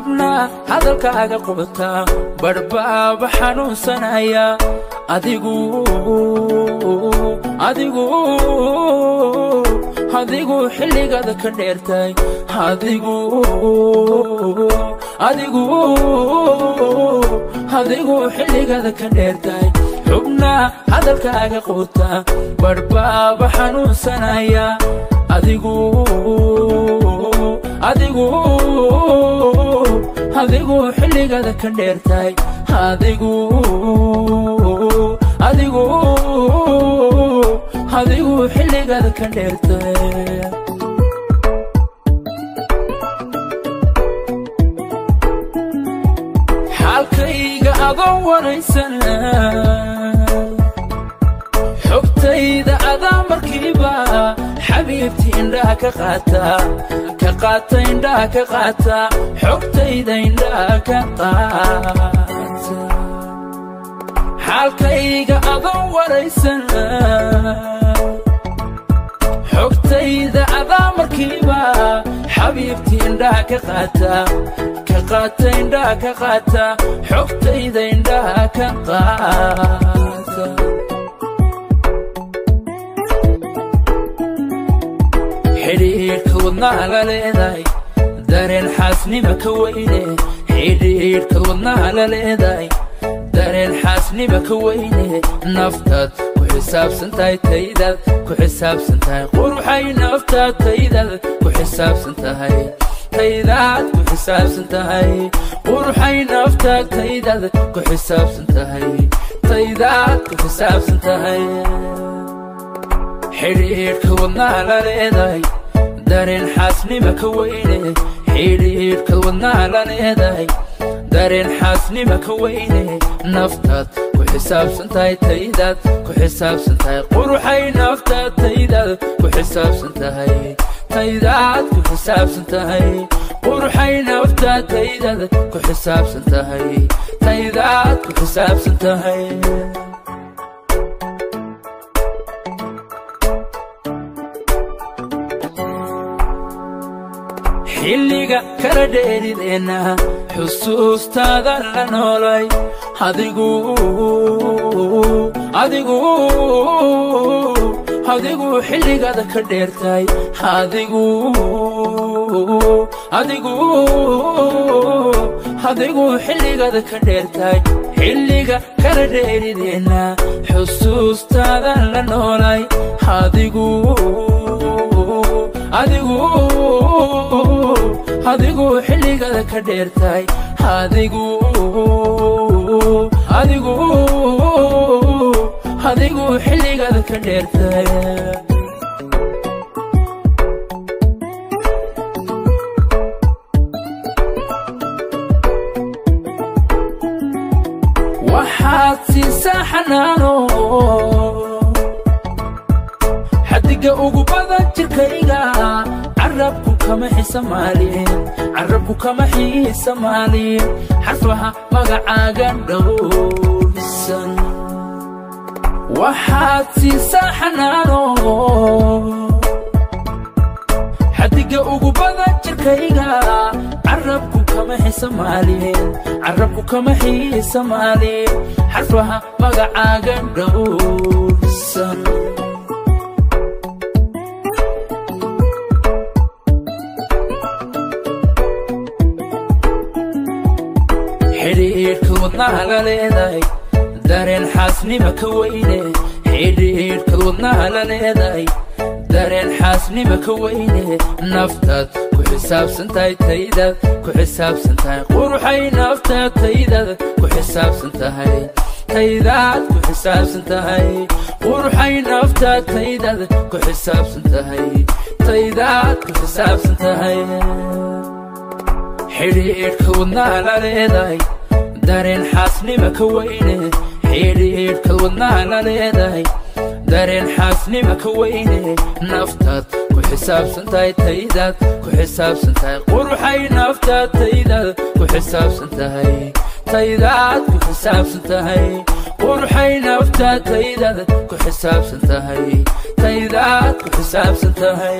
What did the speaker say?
xubnaa hadalkaaga qubataa badhbaaba xanuunsanaya adigu adigu adigu xilligaada ka dheertay adigu adigu adigu xilligaada ka dheertay. Xubnaa hadalkaaga qubataa badhbaaba xanuunsanaya adigu adigu adigu xilligaada ka dheertay adigu adigu adigu xilligaada ka dheertay xaalkayga adoo wanaysana xabiibtii indhaha ka qaata ka qaata indhaha ka qaata xogtayda indhaha ka qaata xaalkayga adoo waraysana xogtayda adaa markiiba xabiibtii indhaha ka qaata ka qaata indhaha ka qaata xogtayda indhaha ka qaata xidhiidhka wadnaha la leedahay dareen xaasnima ka weyne xidhiidhka wadnaha leedahay dareen xaasnima ka weyne naftaad ku xisaabsan tahay taydaad ku xisaabsan tahay quruxay naftaad taydaad ku xisaabsan tahay taydaad ku xisaabsan tahay quruxay naftaad taydaad ku xisaabsan tahay taydaad ku xisaabsan tahay. Xidhiidhka wadnaha leedahay wadnaha la leedahay dareen xaasnima ka weyne naftaad ku xisaabsan tahay taydaad ku xisaabsan tahay quruxay naftaad taydaad ku xisaabsan tahay taydaad ku xisaabsan tahay quruxay naftaad taydaad ku xisaabsan tahay taydaad ku xisaabsan tahay xilliga kala dheerideenna xusuustaada la noolay adigu xilligaada ka dheertay. Adigu xilligaada ka dheertay. Xilliga kala dheerideenna xusuustaada la noolay adigu adigu adigu xilligaada ka dheertay adigu adigu adigu xilligaada ka dheertay waxaad siisaa xanaano. Xadiga ugu badan jirkayga carabku carabku kama xiisamaalin xarfaha magacaaga dhowrsan. Waxaad siisaa xanaano. Xadiga ugu badan jirkayga carabku kama xisamaalin carabku kama xiisamaalin xarfaha magacaaga dhowrsan wadnaha leedahay dareen xaasnima ka weyne xidhiidhka wadnaha la leedahay dareen xaasnima ka weyne naftaad ku xisaabsan tahay taydaad ku xisaabsan tahay quruxay naftaad taydaad ku xisaabsan tahay taydaad ku xisaabsan tahay quruxay naftaad taydaad ku xisaabsan tahay taydaad ku xisaabsan tahay. Xidhiidhka wadnaha la leedahay dareen xaasnima ka weyne xidhiidhka wadnaha la leedahay. Dareen xaasnima ka weyne naftaad ku xisaabsan tahay taydaad ku xisaabsan tahay quruxay naftaad taydaad ku xisaabsan tahay taydaad ku xisaabsan tahay quruxay naftaad taydaad ku xisaabsan tahay taydaad ku xisaabsan tahay